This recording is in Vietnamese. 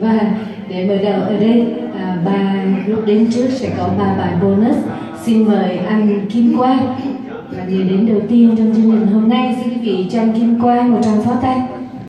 và để mở đầu ở đây à, ba lúc đến trước sẽ có ba bài bonus. Xin mời anh Kim Quang là người đến đầu tiên trong chương trình hôm nay. Xin quý vị cho anh Kim Quang một tràng pháo tay.